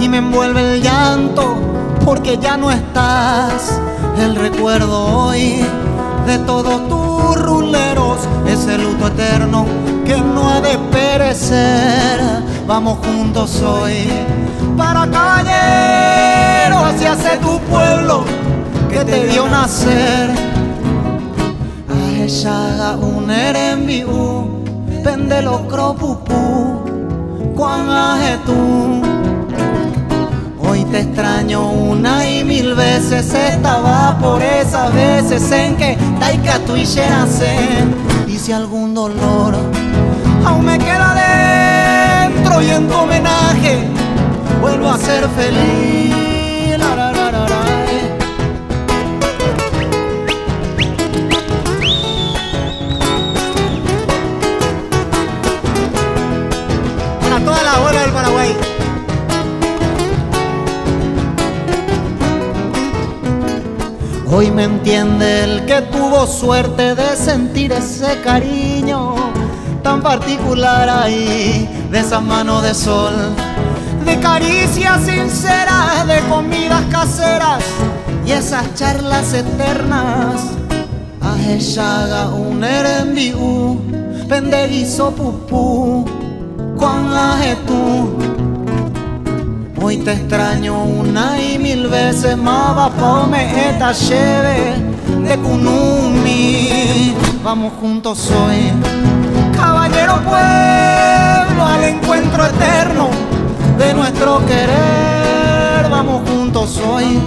y me envuelve el llanto porque ya no estás. El recuerdo hoy de todos tus ruleros, ese luto eterno que no ha de perecer. Vamos juntos hoy para caballero hacia ese tu pueblo que te dio nacer. Ahechaga un erembiú, pendelo cropupú, cuán aje tú. Hoy te extraño una y mil veces, estaba por esas veces en que taika tu y y si algún dolor aún me queda dentro y en tu homenaje vuelvo a ser feliz. Hoy me entiende el que tuvo suerte de sentir ese cariño tan particular ahí, de esas manos de sol, de caricias sinceras, de comidas caseras y esas charlas eternas. Ajechaga un erembiú, penderizo pupú, cuán aje tú. Hoy te extraño una y mil veces más vapome esta cheve de Kunumi. Vamos juntos hoy, caballero pueblo, al encuentro eterno de nuestro querer. Vamos juntos hoy,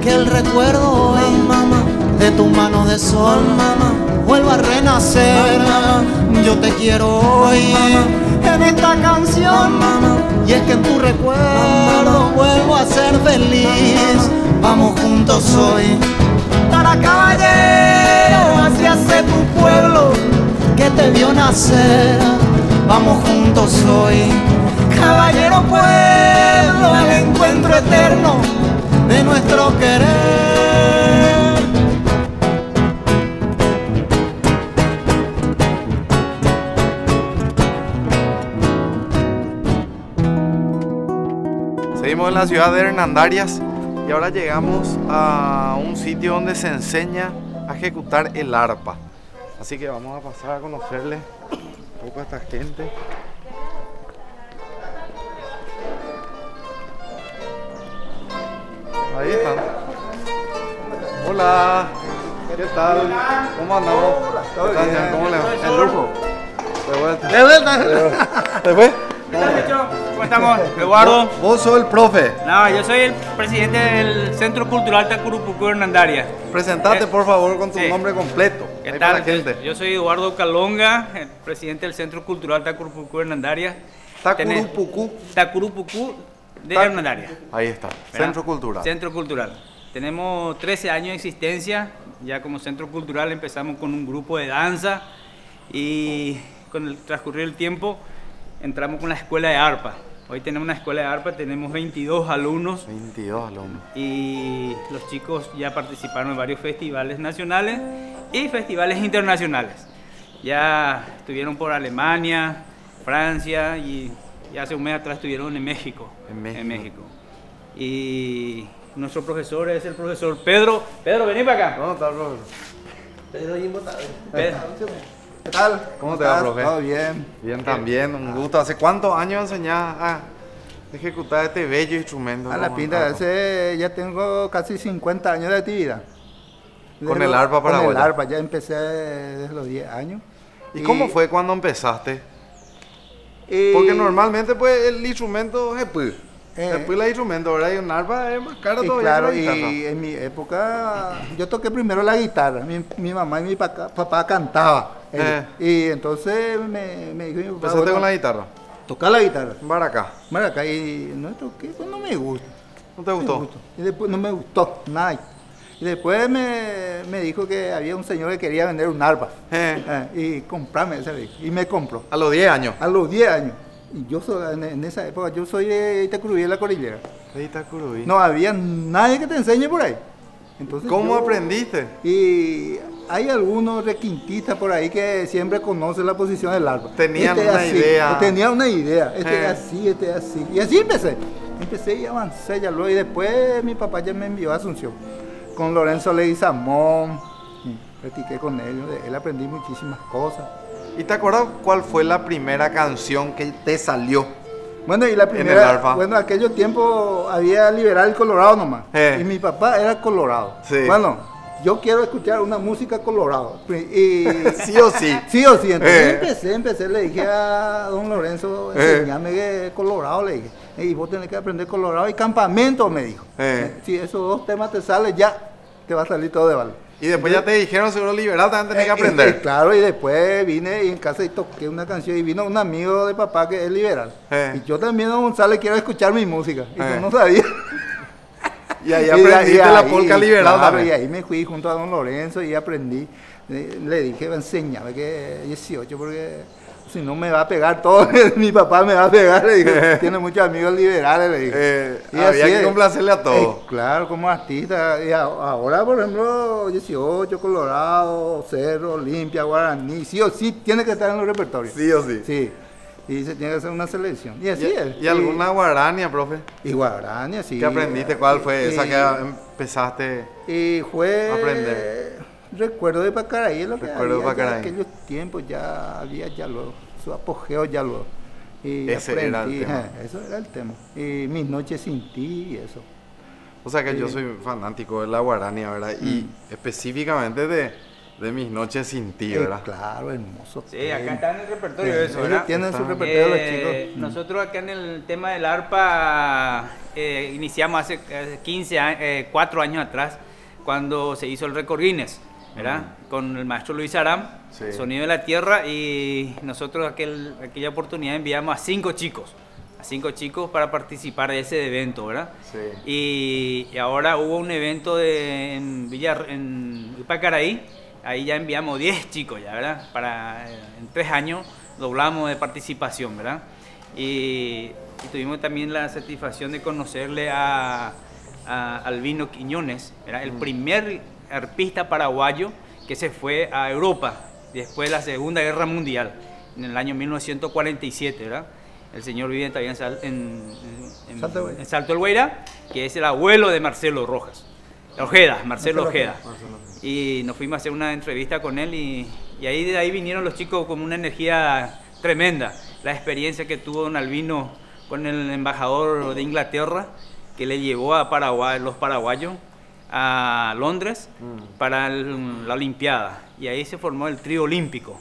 que el recuerdo hoy, de tu mano de sol, vuelva a renacer. Yo te quiero hoy en esta canción, y es que en tu recuerdo vuelvo a ser feliz. Vamos juntos hoy, para caballero, hacia ese tu pueblo que te vio nacer. Vamos juntos hoy, caballero pueblo, al encuentro eterno de nuestro querer. En la ciudad de Hernandarias y ahora llegamos a un sitio donde se enseña a ejecutar el arpa. Así que vamos a pasar a conocerle un poco a esta gente. Ahí están. Hola. ¿Qué tal? ¿Cómo andamos? ¿Qué tal, Jan? ¿Cómo le va? El lujo. De vuelta. De vuelta. ¿Se fue? ¿Cómo estamos? Eduardo. Vos sos el profe. No, yo soy el presidente del Centro Cultural Tacurupucú Hernandaria. Presentate Eh, por favor con tu sí. nombre completo. ¿Qué tal? gente. Yo soy Eduardo Calonga, el presidente del Centro Cultural Tacurupucú Hernandaria. Tacurupucú. Tacurupucú de Tac- Hernandaria. Ahí está. ¿verdad? Centro Cultural. Centro Cultural. Tenemos 13 años de existencia. Ya como Centro Cultural empezamos con un grupo de danza y con el transcurrir del tiempo entramos con la escuela de arpa. Hoy tenemos una escuela de arpa, tenemos 22 alumnos 22 alumnos. y los chicos ya participaron en varios festivales nacionales y festivales internacionales. Ya estuvieron por Alemania, Francia y, y hace un mes atrás estuvieron en México. En México. Y nuestro profesor es el profesor Pedro. Pedro, vení para acá. ¿Cómo está, profe? Pedro. ¿Qué tal? ¿Cómo te va, profe? Todo bien. Bien, también, un gusto. ¿Hace cuántos años enseñás a ejecutar este bello instrumento? A la pinta, ese ya tengo casi 50 años de actividad. Con el arpa Con el arpa, ya empecé desde los 10 años. ¿Y cómo fue cuando empezaste? y- Porque normalmente pues el instrumento es pues. Eh. Después el instrumento, ¿verdad? Y un arpa es más caro Y todavía claro, la y en mi época yo toqué primero la guitarra. Mi, mi mamá y mi paca- papá cantaba. Eh. Y entonces me, me dijo mi papá, Empezaste con la guitarra. tocar la guitarra. Baracá. Maraca, y no toqué, pues no me gusta. ¿No te Me gustó? Y después no me gustó, nada. Y después me, me dijo que había un señor que quería vender un arpa. Eh, Eh, y comprarme ese dijo, Y me compró. a los 10 años. A los 10 años. Y yo soy, en, en esa época, yo soy de Itacurubí, de la cordillera. Ahí está Curubí. No había nadie que te enseñe por ahí. Entonces ¿Cómo yo- aprendiste? Y hay algunos requintistas por ahí que siempre conocen la posición del arpa. Tenían Este es una así, idea. Tenía una idea. Este Eh. es así, este es así. Y así empecé. Empecé y avancé ya luego. Y después mi papá ya me envió a Asunción con Lorenzo Leguizamón. Practiqué con él. De él aprendí muchísimas cosas. ¿Y te acuerdas cuál fue la primera canción que te salió? Bueno, y la primera, bueno, aquellos tiempos había liberal colorado nomás. Eh. Y mi papá era colorado. Sí. Bueno, yo quiero escuchar una música colorado. Y, Sí o sí. sí o sí, entonces Eh. empecé, empecé, le dije a don Lorenzo, Eh. enseñame que colorado, le dije. Y vos tenés que aprender colorado y campamento, me dijo. Eh. Si esos dos temas te salen, ya te va a salir todo de valor. Y después ya te dijeron seguro liberal, también tenés que Eh, eh, aprender. eh, claro, y después vine y en casa y toqué una canción y vino un amigo de papá que es liberal. Eh. Y yo también, don González, quiero escuchar mi música. Y Eh. yo no sabía. Y ahí Y de aprendiste ahí- la polca liberal claro, también. Y ahí me fui junto a don Lorenzo y aprendí. Le dije, enséñame que 18, porque si no me va a pegar todo. Mi papá me va a pegar. Le dije, tiene muchos amigos liberales. Le dije. Eh, Y había así que complacerle a todos. Eh, claro, como artista. Y a- ahora, por ejemplo, 18, Colorado, Cerro, Olimpia, Guaraní. Sí o sí, tiene que estar en los repertorios. Sí o sí. Sí. Y se tiene que hacer una selección. Y así ¿Y, es. y alguna guarania, profe? Y Guaraní, así. ¿Qué aprendiste? ¿Cuál fue esa que empezaste? Y fue. Aprender. Recuerdo de Pacaraí, es lo que Recuerdo de había ya Pacaraí. en aquellos tiempos ya había ya luego, su apogeo ya luego. Y Ese era el aprendí, tema. eh, eso era el tema. Y mis noches sin ti y eso. O sea que yo Sí. soy fanático de la guarania, ¿verdad? Y Mm. específicamente de, de mis noches sin ti, Eh, ¿verdad? claro, hermoso. Sí, acá está en el repertorio Eh, eso, tienen su repertorio los Eh, chicos. Nosotros acá en el tema del arpa eh, iniciamos hace eh, 15 años, 4 años atrás, cuando se hizo el récord Guinness, ¿verdad? Con el maestro Luis Aram, Sí. Sonido de la Tierra, y nosotros aquel, aquella oportunidad enviamos a cinco chicos, a cinco chicos para participar de ese evento, ¿verdad? Sí. Y, y ahora hubo un evento de, en Villa, en Ipacaraí, ahí ya enviamos 10 chicos ya, ¿verdad? Para, eh, en tres años doblamos de participación, ¿verdad? Y, y tuvimos también la satisfacción de conocerle a, a Albino Quiñones, ¿verdad? El primer arpista paraguayo que se fue a Europa después de la Segunda Guerra Mundial, en el año 1947, ¿verdad? El señor vive todavía en, Sal- en, en- en- Salto en Salto del Guaira, que es el abuelo de Marcelo Rojas. Ojeda, Marcelo Marcelo Ojeda. Ojeda, Y nos fuimos a hacer una entrevista con él y, y ahí de ahí vinieron los chicos con una energía tremenda. La experiencia que tuvo Don Albino con el embajador de Inglaterra, que le llevó a Paraguay, los paraguayos a Londres para la Olimpiada. Y ahí se formó el trío olímpico.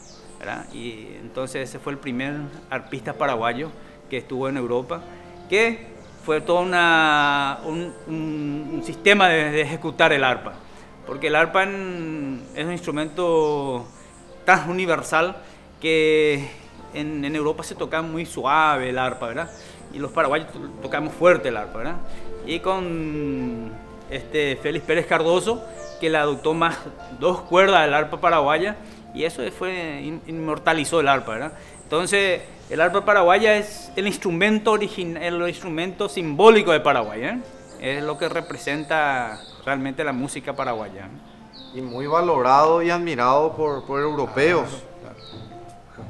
Y entonces ese fue el primer arpista paraguayo que estuvo en Europa, que fue todo una, un, sistema de, ejecutar el arpa, porque el arpa es un instrumento tan universal que en, Europa se toca muy suave el arpa, ¿verdad? Y los paraguayos to- tocamos fuerte el arpa, ¿verdad? Y con este Félix Pérez Cardoso, que le adoptó más dos cuerdas del arpa paraguaya, y eso fue in- inmortalizó el arpa, ¿verdad? Entonces, el arpa paraguaya es el instrumento original, el instrumento simbólico de Paraguay, ¿eh? Es lo que representa realmente la música paraguaya. Y muy valorado y admirado por, por europeos,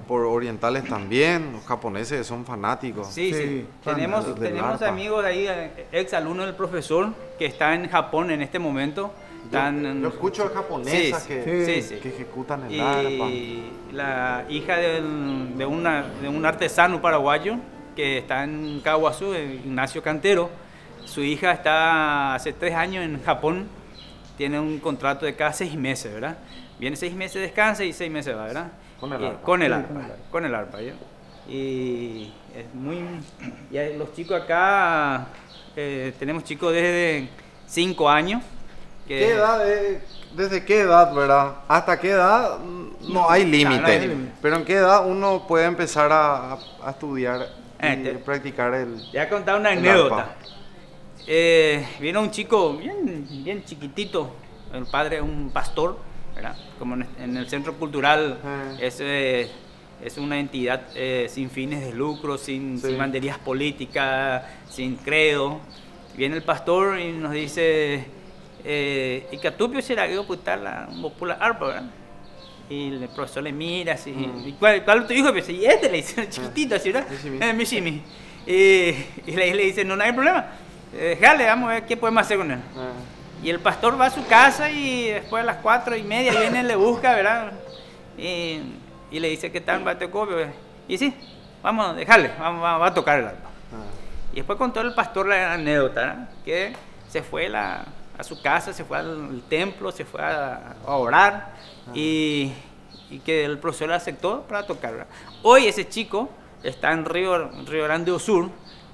por orientales también, los japoneses son fanáticos. Sí, sí. Sí, Tenemos, tenemos arpa. amigos ahí, eh, ex alumnos del profesor, que está en Japón en este momento. Están, Yo escucho a japonesas Sí, que, sí, sí. que ejecutan el arpa. y la hija del- de, una, de un artesano paraguayo que está en Kawasu, Ignacio Cantero. Su hija está hace tres años en Japón, tiene un contrato de cada seis meses, ¿verdad? Viene seis meses, descansa y seis meses va, ¿verdad? Con el arpa. Con el Sí, arpa, con el arpa. con el arpa, ¿ya? Y es muy... Y los chicos acá, eh, tenemos chicos desde cinco años. que- ¿Qué edad, eh, ¿Desde qué edad, verdad? ¿Hasta qué edad? No hay límite. no. Pero ¿en qué edad uno puede empezar a, a estudiar y Eh, te- practicar el... Te voy a contar una anécdota. Eh, vino un chico bien, bien chiquitito, el padre es un pastor, ¿verdad? Como en, el centro cultural Ah. es, eh, es una entidad eh, sin fines de lucro, sin, Sí. sin banderías políticas, sin credo. Viene el pastor y nos dice, Eh, y Catupio será que putar la popular arpa, ¿verdad? Y el profesor le mira así, ¿y cuál, cuál es tu hijo? Y este le dice, chiquitito así, ¿verdad? Mishimi. Eh. Y, y le, le dice, no, no hay problema. Eh, Déjale, vamos a ver qué podemos hacer con él. Ah, Y el pastor va a su casa y después a las cuatro y media viene, le busca, ¿verdad? Y, y le dice, ¿qué tal, Batecopio? Y sí, vamos, déjale, vamos, va, a tocar el arpa. ah. Y después contó el pastor la anécdota, que se fue la- a su casa, se fue al templo, se fue a, a orar y, y que el profesor aceptó para tocar. ¿verdad? Hoy ese chico está en Río, Río Grande do Sur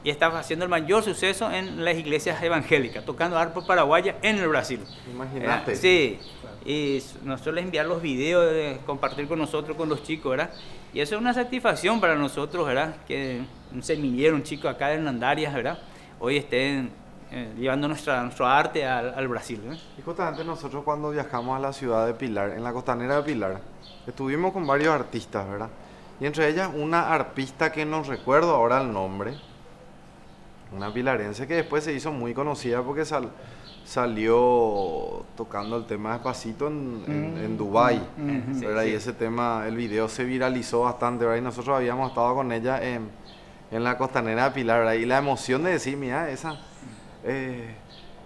y está haciendo el mayor suceso en las iglesias evangélicas, tocando arpa paraguaya en el Brasil. Imagínate. ¿verdad? Sí, y s- nos suele enviar los videos, de compartir con nosotros, con los chicos, ¿verdad? Y eso es una satisfacción para nosotros, ¿verdad? Que un semillero, un chico acá de Hernandarias, ¿verdad? Hoy estén eh, llevando nuestra, nuestro arte al, al Brasil. Y justamente nosotros cuando viajamos a la ciudad de Pilar, en la costanera de Pilar, estuvimos con varios artistas, ¿verdad? Y entre ellas una arpista que no recuerdo ahora el nombre, una pilarense que después se hizo muy conocida porque sal- salió tocando el tema despacito en, en, en Dubái, Mm, sí, ¿verdad? sí. Y ese tema, el video se viralizó bastante, ¿verdad? Y nosotros habíamos estado con ella en, en la costanera de Pilar, ¿verdad? Y la emoción de decir, mira, esa... eh,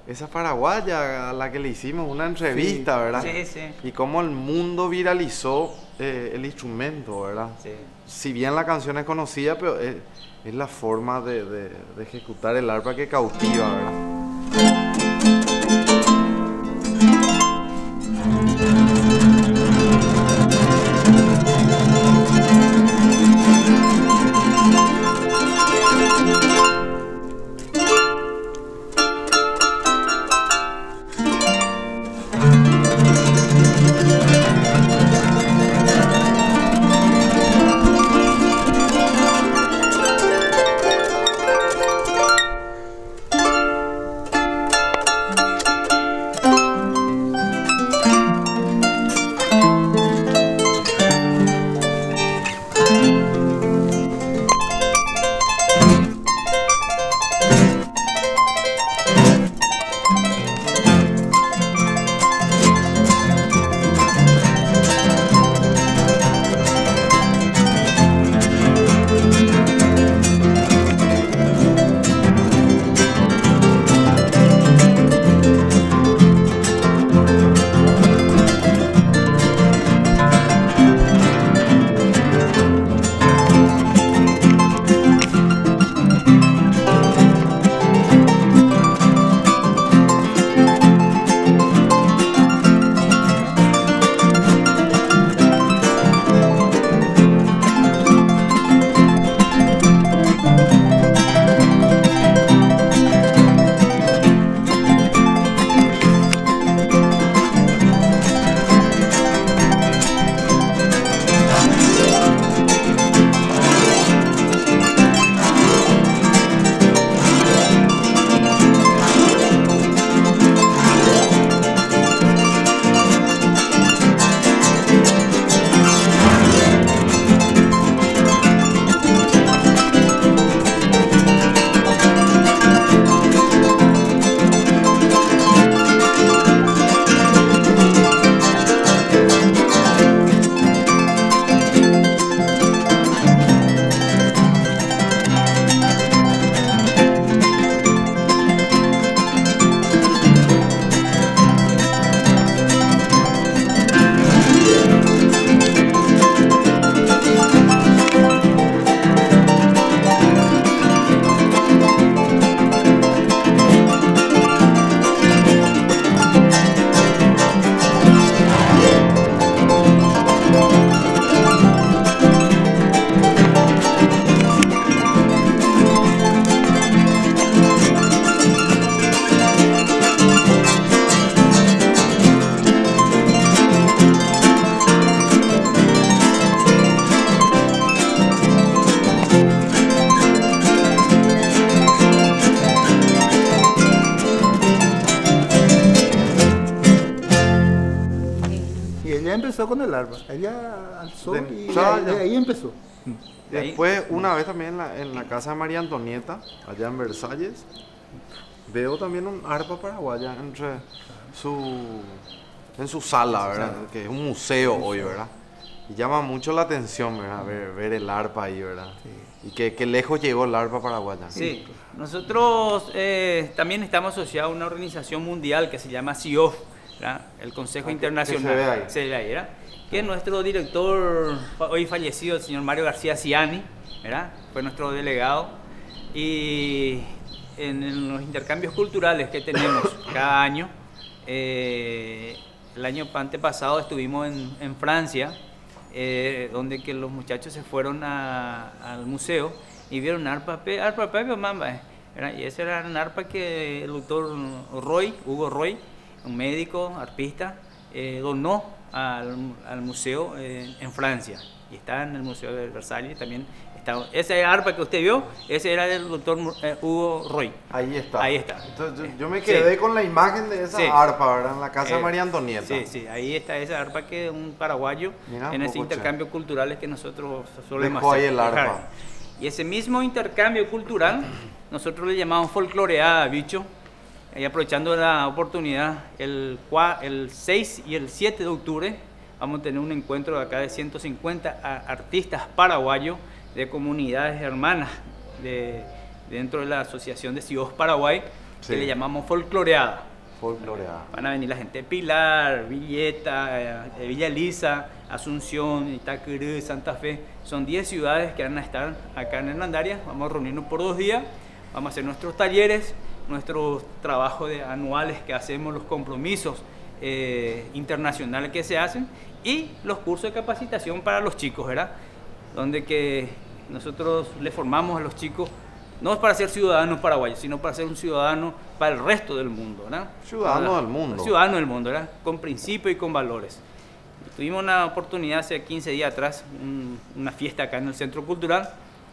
esa paraguaya a la que le hicimos una entrevista, ¿verdad? Sí, sí. Y cómo el mundo viralizó eh, el instrumento, ¿verdad? Sí. Si bien la canción es conocida, pero es, es la forma de, de- ejecutar el arpa que cautiva, ¿verdad? Empezó con el arpa. Ella alzó De y ya. de ahí empezó. Después, una vez también en la, en la casa de María Antonieta, allá en Versalles, veo también un arpa paraguaya entre su, en su sala, ¿verdad? Que es un museo hoy, ¿verdad? Y llama mucho la atención, ¿verdad? Ver, ver el arpa ahí, ¿verdad? Y que, que lejos llegó el arpa paraguaya. Sí, nosotros eh, también estamos asociados a una organización mundial que se llama CIOF, ¿verdad? el Consejo Ah, Internacional. ¿verdad? Que nuestro director, hoy fallecido, el señor Mario García Ciani, ¿verdad? fue nuestro delegado. Y en, los intercambios culturales que tenemos cada año, eh, el año antepasado estuvimos en, en Francia, eh, donde que los muchachos se fueron a- al museo y vieron arpa, arpa, mamba, eh, y ese era un arpa que el doctor Roy, Hugo Roy, un médico, arpista, eh, donó al, al museo eh, en Francia y está en el Museo de Versalles también. Está, ese arpa que usted vio, ese era del doctor eh, Hugo Roy. Ahí está. Ahí está. Entonces yo, yo me Sí. quedé con la imagen de esa Sí. arpa, ¿verdad? En la casa de Eh, María Antonieta. Sí, sí, ahí está esa arpa que es un paraguayo Mira, en ese intercambio cultural que nosotros solemos Dejó ahí hacer. el arpa. Y ese mismo intercambio cultural, nosotros le llamamos folcloreada, bicho. Y aprovechando la oportunidad, el, cua- el 6 y el 7 de octubre vamos a tener un encuentro de acá de 150 a- artistas paraguayos de comunidades hermanas de, dentro de la Asociación de Ciudades Paraguay, Sí. que le llamamos folcloreada. Folcloreada. Van a venir la gente de Pilar, Villeta, eh, Villa Elisa, Asunción, Itacurú, Santa Fe. Son 10 ciudades que van a estar acá en Hernandarias. Vamos a reunirnos por dos días. Vamos a hacer nuestros talleres, nuestros trabajos de anuales que hacemos, los compromisos eh, internacionales que se hacen y los cursos de capacitación para los chicos, ¿verdad? Donde que nosotros le formamos a los chicos no es para ser ciudadanos paraguayos, sino para ser un ciudadano para el resto del mundo, ¿verdad? Ciudadano ¿Verdad? del mundo. Ciudadano del mundo, ¿verdad? Con principios y con valores. Tuvimos una oportunidad hace 15 días atrás, un- una fiesta acá en el Centro Cultural,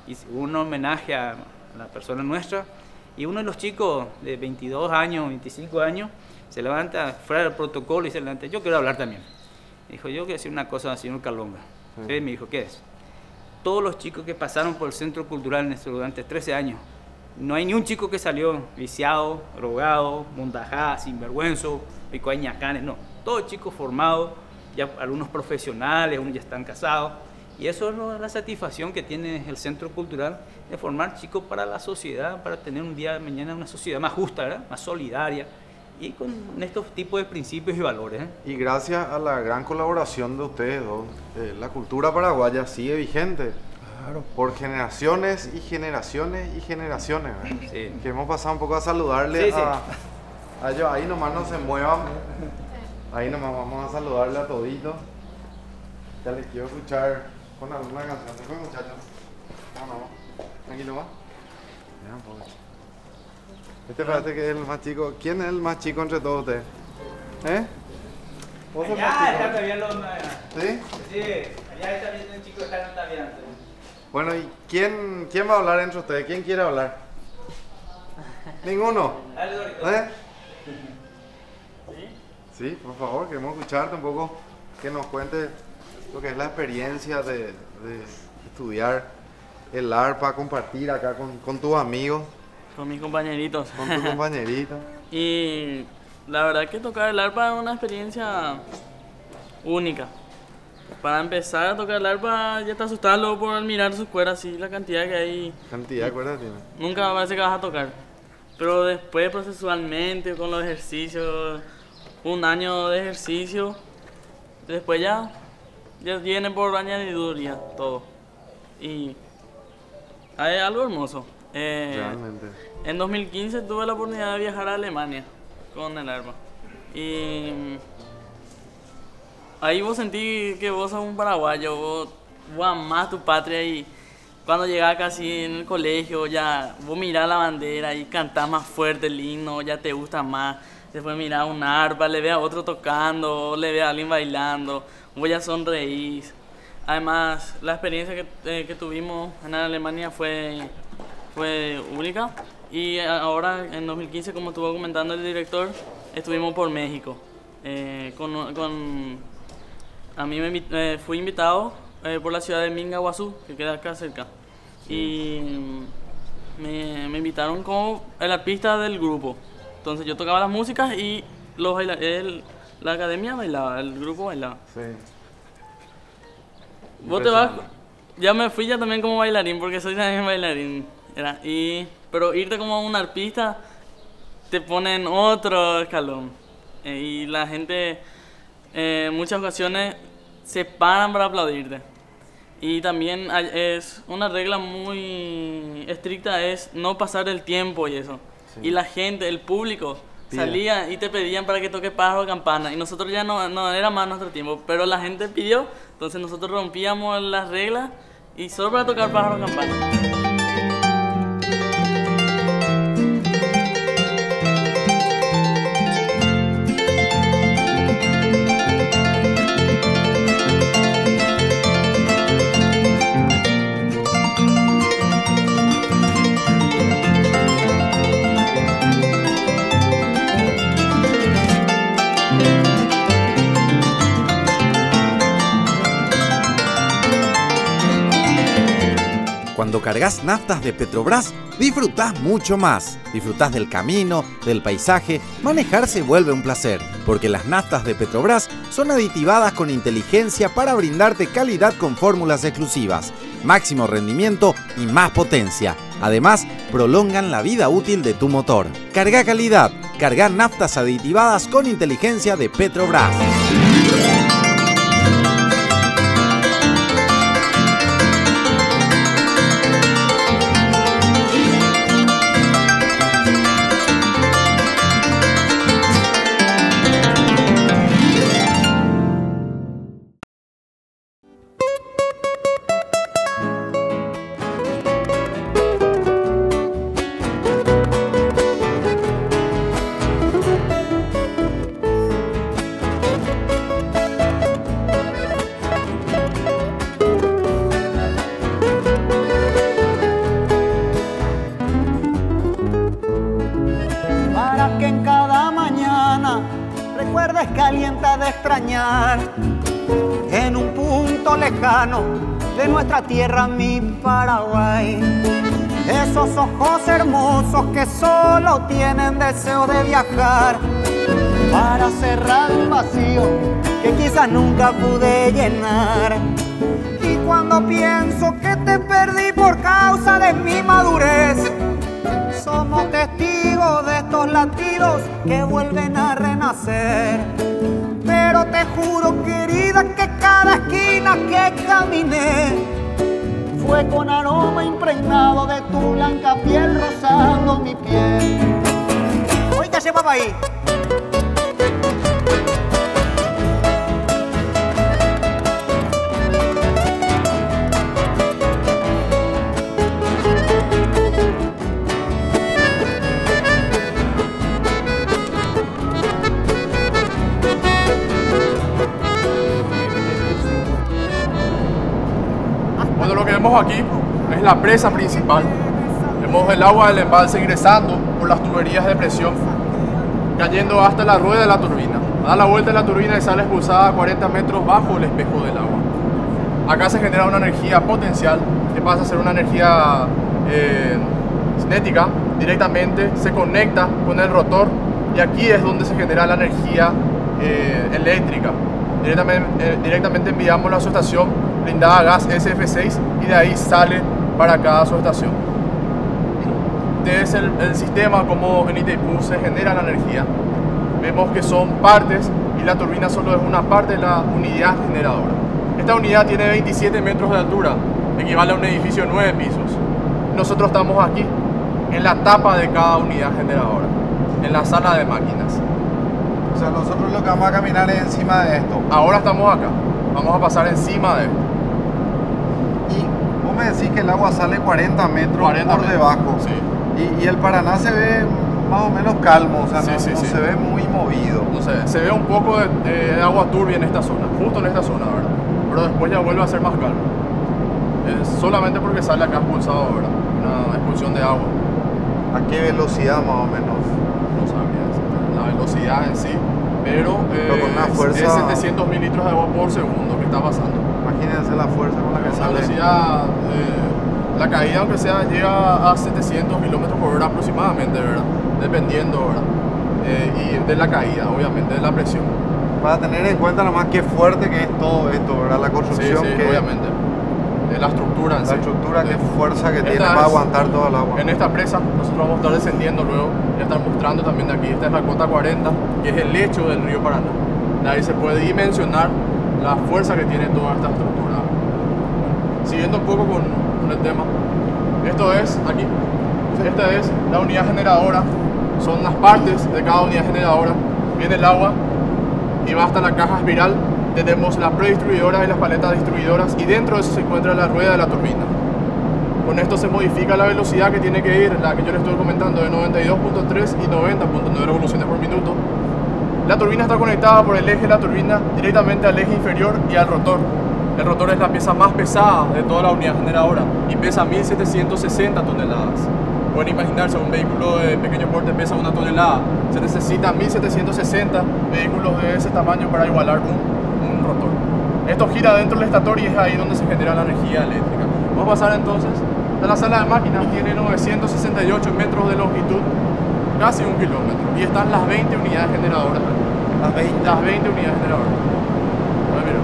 y un homenaje a la persona nuestra, y uno de los chicos de 22 años, 25 años, se levanta fuera del protocolo y se levanta, yo quiero hablar también. Dijo, yo quiero decir una cosa al señor Calonga. Sí. Me dijo, ¿qué es? Todos los chicos que pasaron por el Centro Cultural durante 13 años, no hay ni un chico que salió viciado, drogado, mondajá, sinvergüenzo, picoañacanes, no. Todos chicos formados, ya algunos profesionales, unos ya están casados. Y eso es lo- la satisfacción que tiene el Centro Cultural de formar chicos para la sociedad, para tener un día de mañana una sociedad más justa, ¿verdad? más solidaria y con estos tipos de principios y valores. ¿eh? Y gracias a la gran colaboración de ustedes dos, eh, la cultura paraguaya sigue vigente Claro. por generaciones y generaciones y generaciones. Sí. Que hemos pasado un poco a saludarle Sí, sí. a, a ellos. Ahí nomás no se muevan. Ahí nomás vamos a saludarle a toditos. Ya les quiero escuchar con alguna canción. ¿Se fue, muchachos? No, no. Tranquilo, va. Ya, pues. Este parece que es el más chico. ¿Quién es el más chico entre todos ustedes? ¿Eh? ¿Vos sos está todavía los... ¿Sí? Sí, allá está viendo un chico que está en Tavián. Bueno, ¿y quién, quién va a hablar entre ustedes? ¿Quién quiere hablar? ¿Ninguno? Dale, Dorito. ¿Eh? Sí, por favor, queremos escucharte un poco, que nos cuentes lo que es la experiencia de, de estudiar el arpa, compartir acá con, con tus amigos, con mis compañeritos. con tus compañeritos. y la verdad que tocar el arpa es una experiencia única. Para empezar a tocar el arpa ya te asustas luego por mirar sus cuerdas, así la cantidad que hay. Cantidad de cuerdas tiene. Nunca parece que vas a tocar. Pero después procesualmente con los ejercicios, un año de ejercicio, después ya, ya viene por añadiduría todo. Y es algo hermoso. Eh, Realmente. en 2015 tuve la oportunidad de viajar a Alemania con el arma. Y mm, ahí vos sentí que vos sos un paraguayo, vos, vos amás tu patria y cuando llegás casi en el colegio ya vos mirás la bandera y cantás más fuerte el himno, ya te gusta más. Después mirás un arpa, le ves a otro tocando, le ves a alguien bailando, vos ya sonreís. Además, la experiencia que, eh, que tuvimos en Alemania fue, fue única. Y ahora, en 2015, como estuvo comentando el director, estuvimos por México. Eh, con, con- a mí me eh, fui invitado eh, por la ciudad de Mingaguazú, que queda acá cerca. Y me, me invitaron como el artista del grupo. Entonces yo tocaba las músicas y los el- la academia bailaba, el grupo bailaba. Sí. Vos te vas. Ya me fui ya también como bailarín, porque soy también bailarín. Era, y, pero irte como un arpista te pone en otro escalón. Eh, y la gente eh, en muchas ocasiones se paran para aplaudirte. Y también hay- es una regla muy estricta es no pasar el tiempo y eso. Y la gente, el público, Salía y te pedían para que toque pájaro campana. Y nosotros ya no, no era más nuestro tiempo. Pero la gente pidió, entonces nosotros rompíamos las reglas y solo para tocar pájaro o campana. Cuando cargas naftas de Petrobras, disfrutás mucho más. Disfrutás del camino, del paisaje, manejar se vuelve un placer, porque las naftas de Petrobras son aditivadas con inteligencia para brindarte calidad con fórmulas exclusivas, máximo rendimiento y más potencia. Además, prolongan la vida útil de tu motor. Carga calidad, carga naftas aditivadas con inteligencia de Petrobras. Que vuelven a renacer. Pero te juro, querida, que cada esquina que caminé fue con aroma impregnado de tu blanca piel rozando mi piel. Oiga ese papá ahí. Vemos aquí es la presa principal. Vemos el agua del embalse ingresando por las tuberías de presión, cayendo hasta la rueda de la turbina. Da la vuelta de la turbina y sale expulsada a 40 metros bajo el espejo del agua. Acá se genera una energía potencial que pasa a ser una energía eh, cinética. Directamente se conecta con el rotor y aquí es donde se genera la energía eh, eléctrica. Directamente, eh, directamente enviamos la subestación blindada gas SF6 y de ahí sale para cada subestación. Este es el, el sistema como en Itaipú se genera la energía. Vemos que son partes y la turbina solo es una parte de la unidad generadora. Esta unidad tiene 27 metros de altura, equivale a un edificio de 9 pisos. Nosotros estamos aquí, en la tapa de cada unidad generadora, en la sala de máquinas. O sea, nosotros lo que vamos a caminar es encima de esto. Ahora estamos acá, vamos a pasar encima de esto. Decís que el agua sale 40 metros 40 por metros, debajo. sí. Y, y el Paraná se ve más o menos calmo, o sea, Sí, no, sí, no sí. se ve muy movido. No sé, se ve un poco de, de agua turbia en esta zona, justo en esta zona, ¿verdad? Pero después ya vuelve a ser más calmo. Es solamente porque sale acá expulsado, ¿verdad? Una expulsión de agua. ¿A qué velocidad más o menos? no sabría la velocidad en sí, pero, eh, con una es- fuerza- es 700 mil litros de agua por segundo que está pasando. Imagínense la fuerza con la que Una sale. velocidad, eh, la caída aunque sea llega a 700 kilómetros por hora aproximadamente, ¿verdad? Dependiendo, ¿verdad? eh, y de la caída, obviamente, de la presión. Para tener en cuenta nomás qué fuerte que es todo esto, ¿verdad? La construcción, sí, que obviamente. Eh, la estructura la sí. estructura, qué fuerza que Esta tiene para aguantar todo el agua. En esta presa nosotros vamos a estar descendiendo luego y a estar mostrando también de aquí. Esta es la cota 40, que es el lecho del río Paraná. De ahí se puede dimensionar la fuerza que tiene toda esta estructura. Siguiendo un poco con, el tema, esto es aquí, esta es la unidad generadora, son las partes de cada unidad generadora. Viene el agua y va hasta la caja espiral. Tenemos las predistribuidoras y las paletas distribuidoras y dentro de eso se encuentra la rueda de la turbina. Con esto se modifica la velocidad que tiene que ir, la que yo les estoy comentando, de 92.3 y 90.9 revoluciones por minuto. La turbina está conectada por el eje de la turbina directamente al eje inferior y al rotor. El rotor es la pieza más pesada de toda la unidad generadora y pesa 1760 toneladas. Pueden imaginarse, un vehículo de pequeño porte pesa una tonelada. Se necesitan 1760 vehículos de ese tamaño para igualar un, un rotor. Esto gira dentro del estator y es ahí donde se genera la energía eléctrica. Vamos a pasar entonces a la sala de máquinas. Tiene 968 metros de longitud, casi un kilómetro. Y están las 20 unidades generadoras. Las 20. Las 20 unidades generadoras. A ver, mira.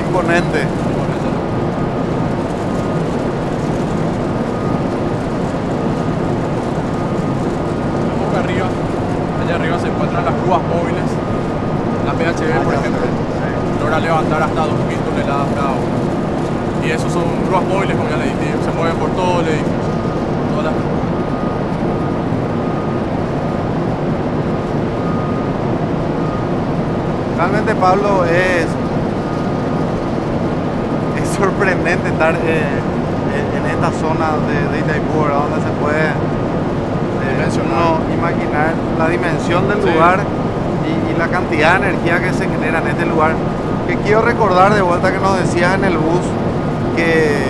Imponente. Vemos que arriba, allá arriba se encuentran las grúas móviles. La PHB, por ejemplo, logra levantar hasta 2.000 toneladas cada una. Y esos son grúas móviles, como ya le dije, se mueven por todo el edificio. Todas las- Realmente Pablo es, es sorprendente estar eh, en, en esta zona de, de Itaipú, ¿verdad? donde se puede eh, Dimensionar. uno imaginar la dimensión del Sí. lugar y, y la cantidad de energía que se genera en este lugar. Que quiero recordar de vuelta que nos decías en el bus que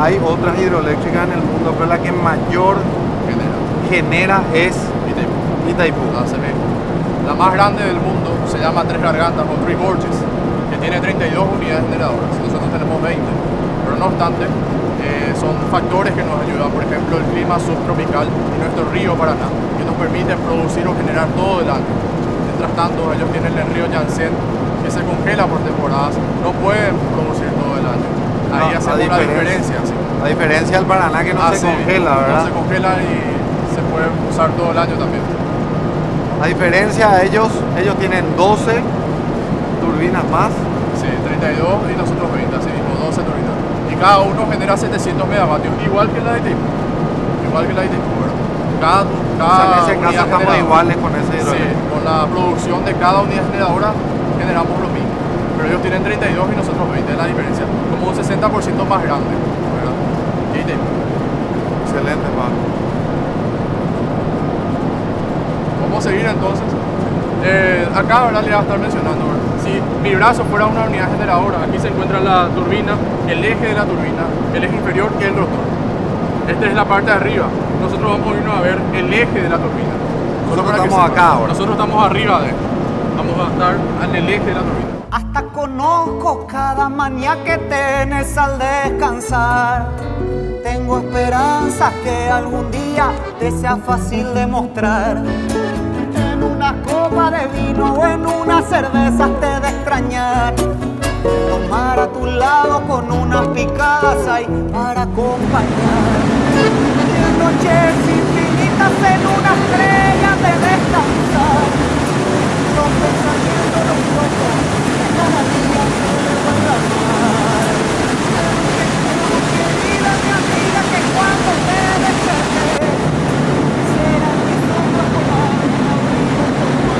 hay otras hidroeléctricas en el mundo, pero la que mayor genera. genera es Itaipú. Itaipú. La más grande del mundo se llama Tres Gargantas o Three Gorges, que tiene 32 unidades generadoras. Nosotros tenemos 20. Pero no obstante, eh, son factores que nos ayudan. Por ejemplo, el clima subtropical y nuestro río Paraná, que nos permite producir o generar todo el año. Mientras tanto, ellos tienen el río que se congela por temporadas, no pueden producir todo el año. Ahí No, hacemos a una diferencia- diferencia. sí. Diferencia del Paraná que no Ah, se sí, congela, No ¿verdad? se congela y se puede usar todo el año también. A diferencia, ellos, ellos tienen 12 turbinas más. Sí, 32 y nosotros 20, así mismo, 12 turbinas. Y cada uno genera 700 megavatios, igual que la de Itaipú. Igual que la de Itaipú, ¿verdad? Cada, O cada sea, en ese caso estamos generadora- iguales con ese Sí, hidroeléctrico. con la producción de cada unidad generadora generamos lo mismo. Pero ellos tienen 32 y nosotros 20, es la diferencia. Como un 60% más grande, ¿verdad? Itaipú. Excelente, Pablo. Vamos a seguir entonces. Eh, acá ¿verdad? le voy a estar mencionando. ¿verdad? Si mi brazo fuera una unidad generadora, aquí se encuentra la turbina, el eje de la turbina, el eje inferior y el rotor. Esta es la parte de arriba. Nosotros vamos a irnos a ver el eje de la turbina. Nosotros estamos acá ahora. Nosotros estamos arriba de Vamos a el eje de. Hasta conozco cada manía que tienes al descansar. Tengo esperanza que algún día te sea fácil demostrar. En una copa de vino o en una cerveza te de extrañar. Tomar a tu lado con unas picadas ahí para acompañar. Y noches infinitas en una estrella de descansar. Los pensamientos los locos que cada día se vuelven a amar. Querida mi amiga, que cuando te desperté, será mi sombra como un abrigo como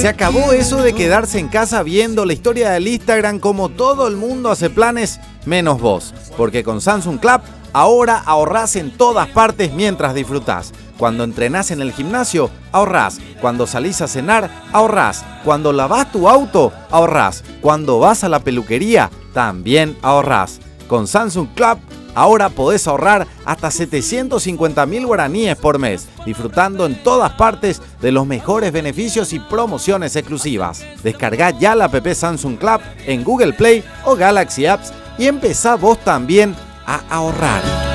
Se acabó eso de quedarse en casa viendo la historia del Instagram como todo el mundo hace planes, menos vos. Porque con Samsung Club ahora ahorrás en todas partes mientras disfrutás. Cuando entrenás en el gimnasio, ahorrás. Cuando salís a cenar, ahorrás. Cuando lavás tu auto, ahorrás. Cuando vas a la peluquería, también ahorrás. Con Samsung Club Ahora podés ahorrar hasta 750 mil guaraníes por mes, disfrutando en todas partes de los mejores beneficios y promociones exclusivas. Descarga ya la app Samsung Club en Google Play o Galaxy Apps y empezá vos también a ahorrar.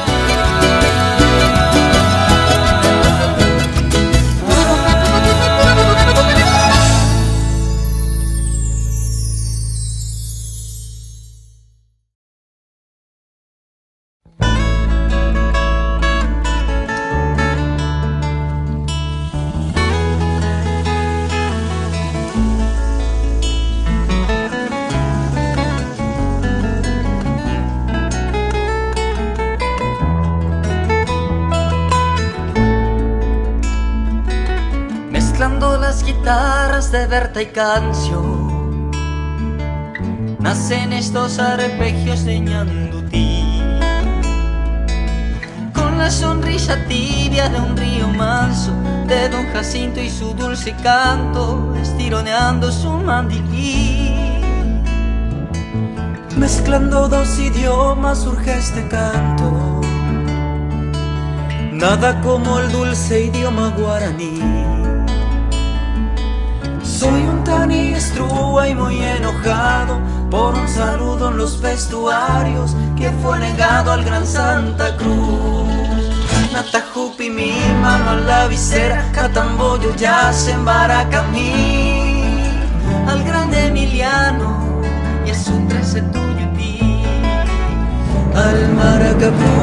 De Berta y canción Nacen estos arpegios de Ñandutí Con la sonrisa tibia de un río manso De Don Jacinto y su dulce canto Estironeando su mandilí Mezclando dos idiomas surge este canto. Nada como el dulce idioma guaraní soy un estrúa y muy enojado por un saludo en los vestuarios que fue negado al gran Santa Cruz. Natajupi mi mano a la visera, Catamboyo ya se embarca a mí, al grande Emiliano y a su trece tuyutí, al Maracapú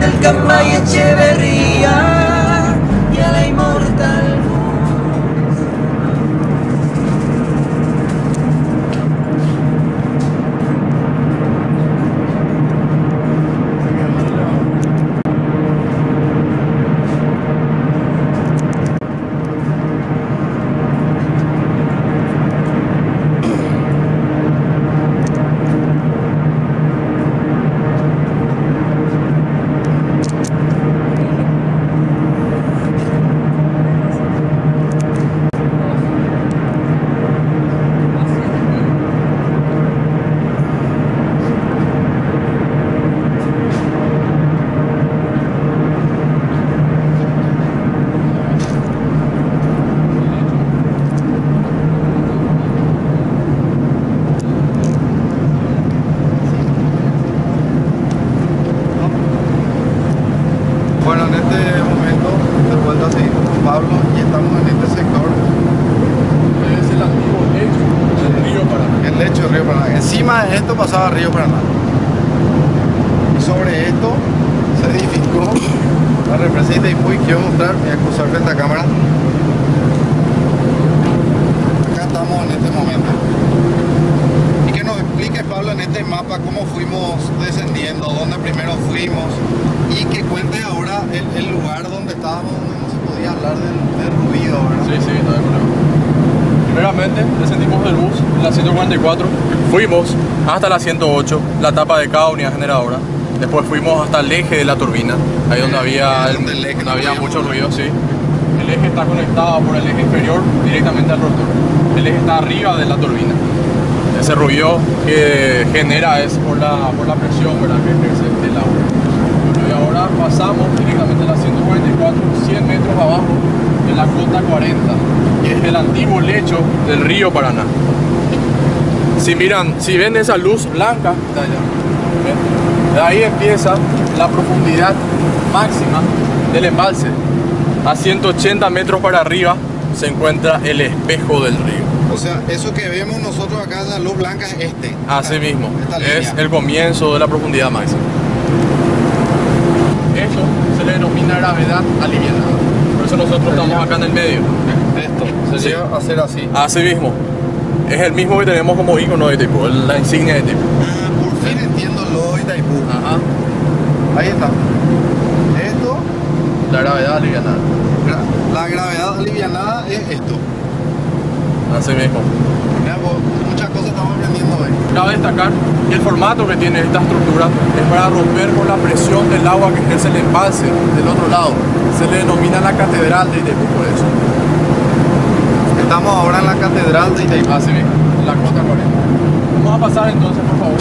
del Cambay Echeverría y a la Río Paraná. Hasta la 108, la tapa de cada unidad generadora. Después fuimos hasta el eje de la turbina, ahí donde había, donde el eje donde había mucho ruido, sí. El eje está conectado por el eje inferior directamente al rotor. El eje está arriba de la turbina. Ese ruido que genera es por la, por la presión ¿verdad? que ejerce el agua. Y ahora pasamos directamente a la 144, 100 metros abajo, en la cota 40, que es el antiguo lecho del río Paraná. Si miran, si ven esa luz blanca, de allá, ¿ven? de ahí empieza la profundidad máxima del embalse. A 180 metros para arriba se encuentra el espejo del río. O sea, eso que vemos nosotros acá, esa luz blanca es este. Así mismo, es el comienzo de la profundidad máxima. Eso se le denomina gravedad aliviada. Por eso nosotros estamos acá en el medio. Esto. Se sí. llega a hacer así. Así mismo. Es el mismo que tenemos como icono de tipo, la insignia de tipo. Ah, por fin entiendo lo de Itaipú. Ajá. Ahí está. Esto, La gravedad aliviada. gra- la gravedad alivianada es esto. Así mismo. Mira, vos, muchas cosas estamos aprendiendo hoy. Cabe destacar que el formato que tiene esta estructura es para romper con la presión del agua que ejerce el embalse del otro lado. Se le denomina la catedral de Itaipú por eso. Estamos ahora en la catedral de Itaipú. Mismo, en la cota 40. Vamos a pasar entonces, por favor.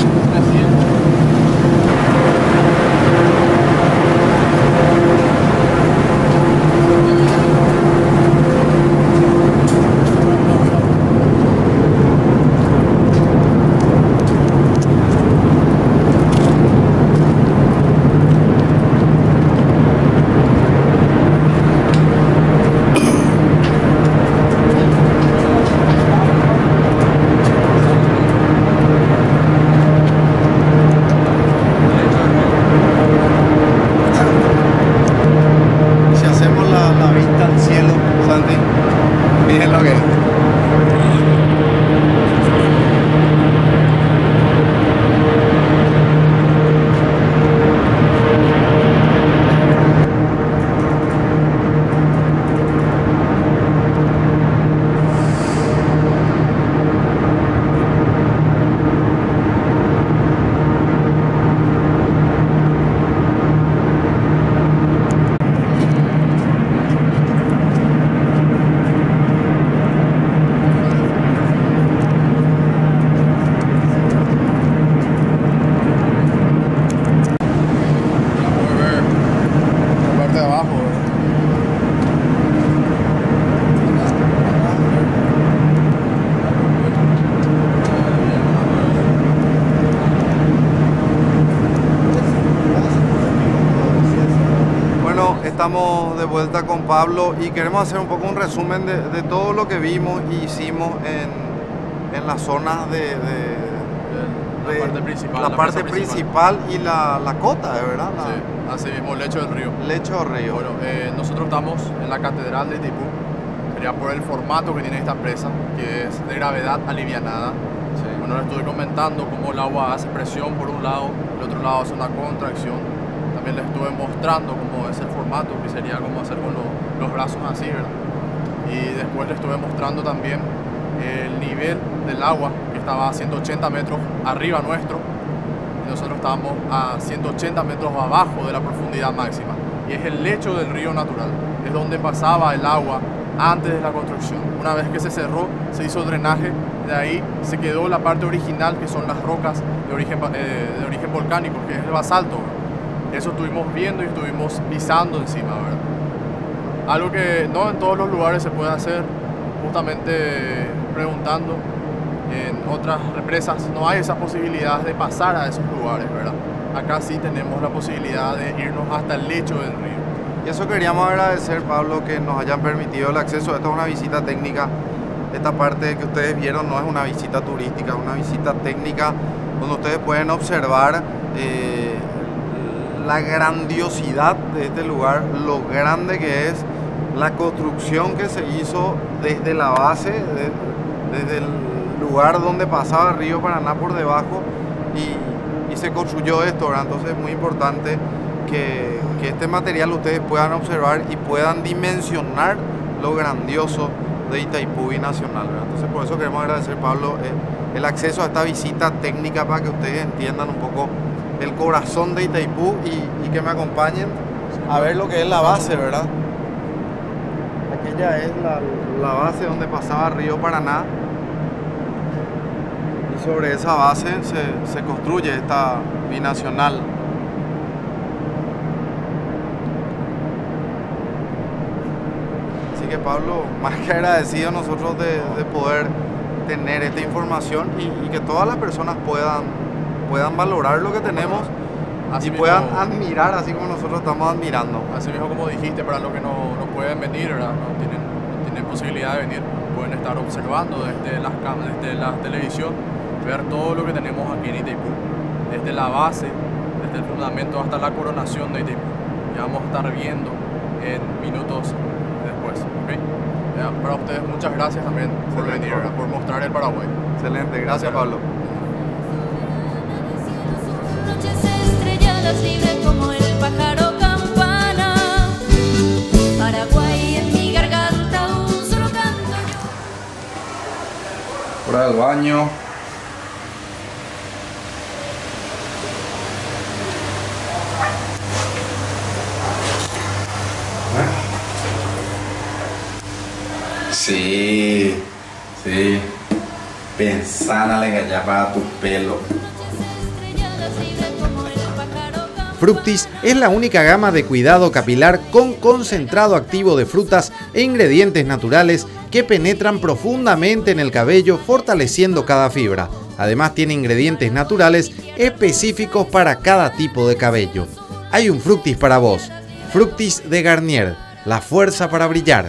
De vuelta con Pablo y queremos hacer un poco un resumen de, de todo lo que vimos y hicimos en, en las zonas de, de- La de- parte principal, la la parte principal. principal y la, la cota, ¿de verdad? La- Sí, así mismo, lecho del río. Lecho río. Bueno, eh, nosotros estamos en la catedral de Itaipú. Sería por el formato que tiene esta presa, que es de gravedad alivianada. Bueno, les estuve comentando cómo el agua hace presión por un lado, el otro lado hace una contracción. También les estuve mostrando cómo es el formato, que sería como hacer con lo- los brazos así. Y después les estuve mostrando también el nivel del agua, que estaba a 180 metros arriba nuestro, y nosotros estábamos a 180 metros abajo de la profundidad máxima. Y es el lecho del río natural, es donde pasaba el agua antes de la construcción. Una vez que se cerró, se hizo drenaje, de ahí se quedó la parte original, que son las rocas de origen, eh, de origen volcánico, que es el basalto. Eso estuvimos viendo y estuvimos pisando encima, ¿verdad? Algo que no en todos los lugares se puede hacer, justamente preguntando en otras represas no hay esa posibilidad de pasar a esos lugares, ¿verdad? Acá sí tenemos la posibilidad de irnos hasta el lecho del río. Y eso queríamos agradecer, Pablo, que nos hayan permitido el acceso. Esta es una visita técnica. Esta parte que ustedes vieron no es una visita turística, es una visita técnica donde ustedes pueden observar eh, la grandiosidad de este lugar, lo grande que es, la construcción que se hizo desde la base, de- desde el lugar donde pasaba el río Paraná por debajo y, se construyó esto. Entonces es muy importante que, este material ustedes puedan observar y puedan dimensionar lo grandioso de Itaipú y Nacional. Entonces por eso queremos agradecer, Pablo, eh, el acceso a esta visita técnica para que ustedes entiendan un poco el corazón de Itaipú y, que me acompañen a ver lo que es la base, ¿verdad? Aquella es la, base donde pasaba Río Paraná y sobre esa base se, construye esta binacional. Así que Pablo, más que agradecido nosotros de, de poder tener esta información y que todas las personas puedan, puedan valorar lo que tenemos Así y mismo- puedan admirar así como nosotros estamos admirando. Así mismo como dijiste, para los que no, no pueden venir, ¿verdad? No, tienen, no tienen posibilidad de venir, pueden estar observando desde las cámaras, desde la televisión, ver todo lo que tenemos aquí en Itaipú, desde la base, desde el fundamento hasta la coronación de Itaipú. Ya vamos a estar viendo en minutos después, para ustedes muchas gracias también por venir, por mostrar el Paraguay. Excelente, gracias Pablo. Hora del baño. Sí, sí. Pensana le para tu pelo. Fructis es la única gama de cuidado capilar con concentrado activo de frutas e ingredientes naturales que penetran profundamente en el cabello fortaleciendo cada fibra. Además tiene ingredientes naturales específicos para cada tipo de cabello. Hay un Fructis para vos. Fructis de Garnier, la fuerza para brillar.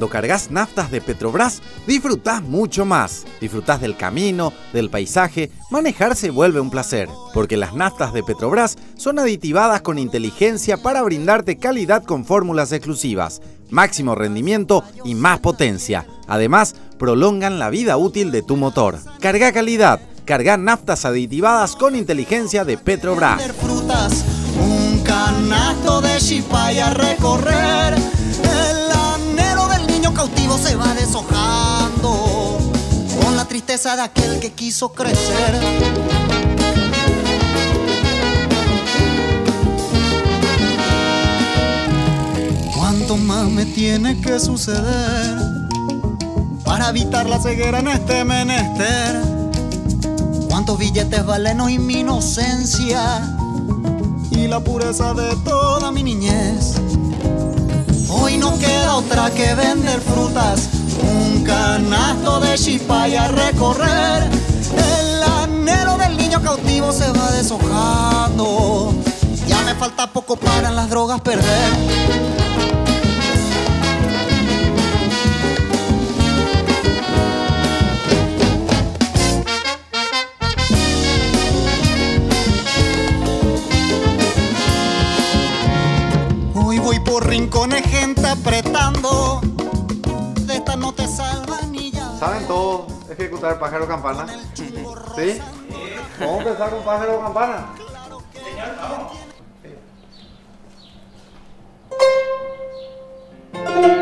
Cuando cargas naftas de Petrobras, disfrutás mucho más. Disfrutás del camino, del paisaje, manejar se vuelve un placer. Porque las naftas de Petrobras son aditivadas con inteligencia para brindarte calidad con fórmulas exclusivas, máximo rendimiento y más potencia. Además, prolongan la vida útil de tu motor. Carga calidad, carga naftas aditivadas con inteligencia de Petrobras. Cautivo se va deshojando con la tristeza de aquel que quiso crecer. ¿Cuánto más me tiene que suceder para evitar la ceguera en este menester? ¿Cuántos billetes valen hoy mi inocencia y la pureza de toda mi niñez? Hoy no queda otra que vender frutas, un canasto de chipaya a recorrer. El anhelo del niño cautivo se va deshojando. Ya me falta poco para las drogas perder. Rincones, gente apretando. De esta no te salvan ni ya. ¿Saben todos ejecutar pájaro campana? ¿Sí? Vamos a empezar con pájaro campana. Señor, vamos. tomatados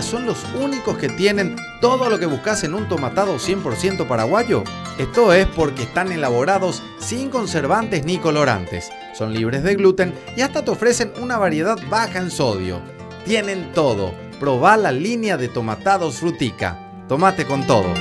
son los únicos que tienen todo lo que buscas en un tomatado 100% paraguayo? Esto es porque están elaborados sin conservantes ni colorantes, son libres de gluten y hasta te ofrecen una variedad baja en sodio. Tienen todo. Probá la línea de tomatados frutica. Tomate con todo.